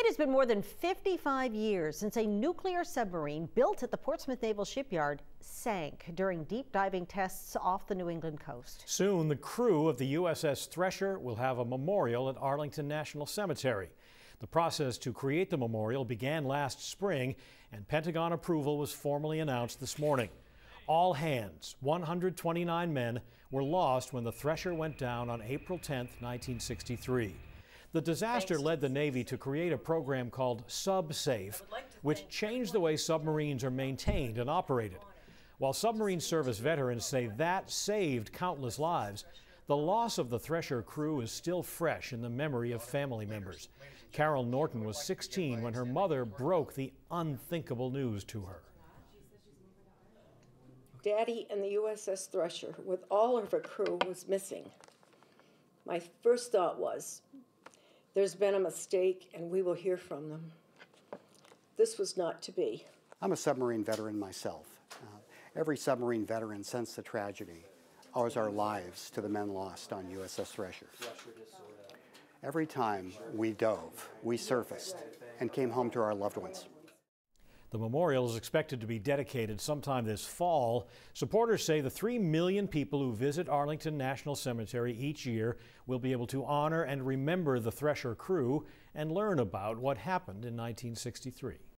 It has been more than 55 years since a nuclear submarine built at the Portsmouth Naval Shipyard sank during deep diving tests off the New England coast. Soon, the crew of the USS Thresher will have a memorial at Arlington National Cemetery. The process to create the memorial began last spring, and Pentagon approval was formally announced this morning. All hands, 129 men, were lost when the Thresher went down on April 10, 1963. The disaster led the Navy to create a program called SubSafe, which changed the way submarines are maintained and operated. While submarine service veterans say that saved countless lives, the loss of the Thresher crew is still fresh in the memory of family members. Carol Norton was 16 when her mother broke the unthinkable news to her. Daddy and the USS Thresher, with all of her crew, was missing. My first thought was, there's been a mistake, and we will hear from them. This was not to be. I'm a submarine veteran myself. Uh, every submarine veteran since the tragedy owes our lives to the men lost on USS Thresher. Every time we dove, we surfaced and came home to our loved ones. The memorial is expected to be dedicated sometime this fall. Supporters say the 3 million people who visit Arlington National Cemetery each year will be able to honor and remember the Thresher crew and learn about what happened in 1963.